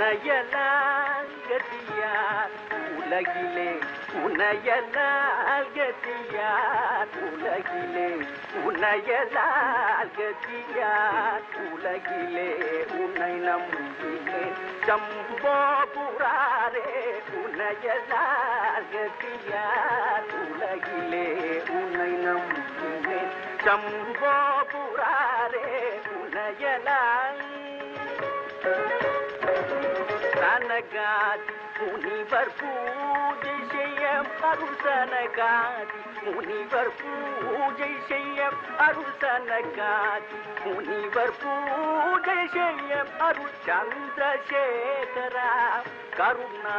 உனையலால் கதியார் உலகிலே உனையலால் கதியார் உலகிலே உனையலால் கதியார் உலகிலே உன்னை நம்பிலே சம்போ புராரே உனையலால் கதியார் உலகிலே உன்னை நம்பிலே சம்போ புராரே உனையலால் சனகாதி முனிவர் பூஜை செய்ய அருள் சனகாதி. முனிவர் பூஜை செய்ய அருள் சனகாதி. முனிவர் பூஜை செய்ய அருள் சந்திரசேகரா. கருணா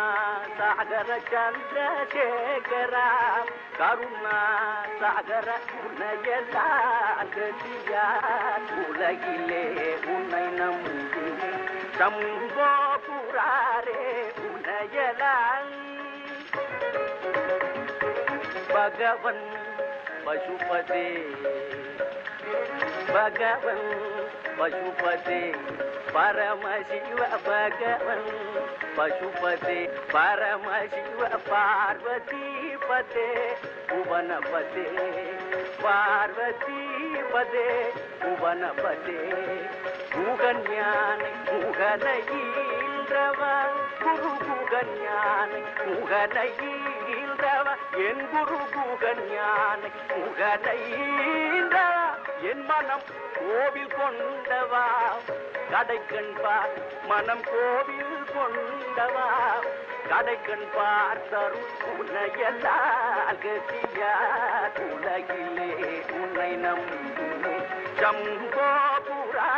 சாகர சந்திரசேகரா. கருணா சாகர உன்னையலாகதியா உலகிலே உன்னை நம்பி சம்போ புராரே உனயலால் பகவன் பசுபதே. பகவன் பசுபதே. பரமசிவ பகவன் பசுபதே. பரமசிவ பார்வதி பதே புவனபதே. பார்வதி பதே புவனபதே. முகஞானை முகனை ஈன்றவா குரு குகஞானை முகனை ஈன்றவா என் குரு குகஞானை முகனை ஈன்றவா என் மனம் கோவில் கொண்டவா? கடைக்கண் பார் மனம் கோவில் கொண்டவா? கடைக்கண் பார்த்தருள் உன்னையல்லாகதியா உலகிலே உன்னை நம்பும் சம்போ புரா